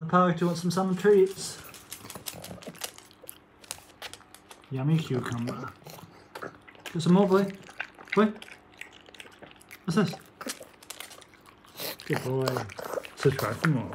The park, do you want some salmon treats? Yummy cucumber. Get some more, boy. Boy. What's this? Good boy. Subscribe for more.